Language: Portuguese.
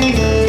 Música